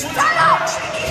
Shut up!